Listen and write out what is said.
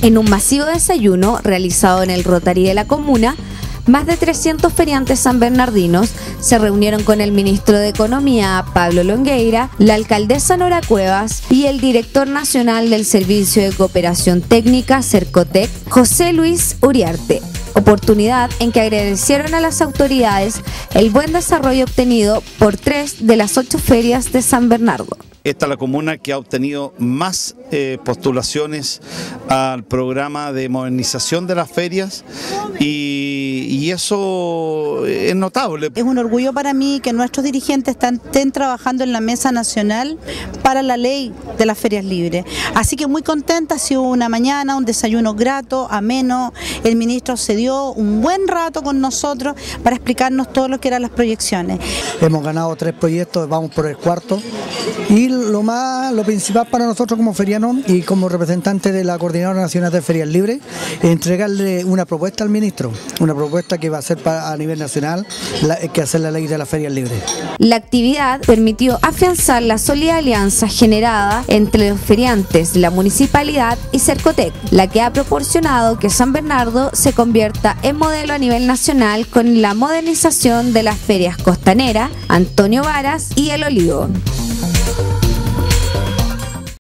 En un masivo desayuno realizado en el Rotary de la comuna, más de 300 feriantes sanbernardinos se reunieron con el ministro de Economía, Pablo Longueira, la alcaldesa Nora Cuevas y el director nacional del Servicio de Cooperación Técnica, Cercotec, José Luis Uriarte. Oportunidad en que agradecieron a las autoridades el buen desarrollo obtenido por tres de las ocho ferias de San Bernardo. Esta es la comuna que ha obtenido más eh, postulaciones al programa de modernización de las ferias y, y, eso es notable. Es un orgullo para mí que nuestros dirigentes estén trabajando en la mesa nacional para la ley de las ferias libres. Así que muy contenta, ha sido una mañana, un desayuno grato, ameno. El ministro se dio un buen rato con nosotros para explicarnos todo lo que eran las proyecciones. Hemos ganado tres proyectos, vamos por el cuarto y lo más, lo principal para nosotros como ferianos y como representante de la Coordinadora Nacional de Ferias Libres, entregarle una propuesta al ministro, una propuesta que va a ser para, a nivel la, que hacer la ley de las ferias libres. La actividad permitió afianzar la sólida alianza generada entre los feriantes, la municipalidad y Cercotec, la que ha proporcionado que San Bernardo se convierta en modelo a nivel nacional con la modernización de las ferias costanera, Antonio Varas y El Olivo.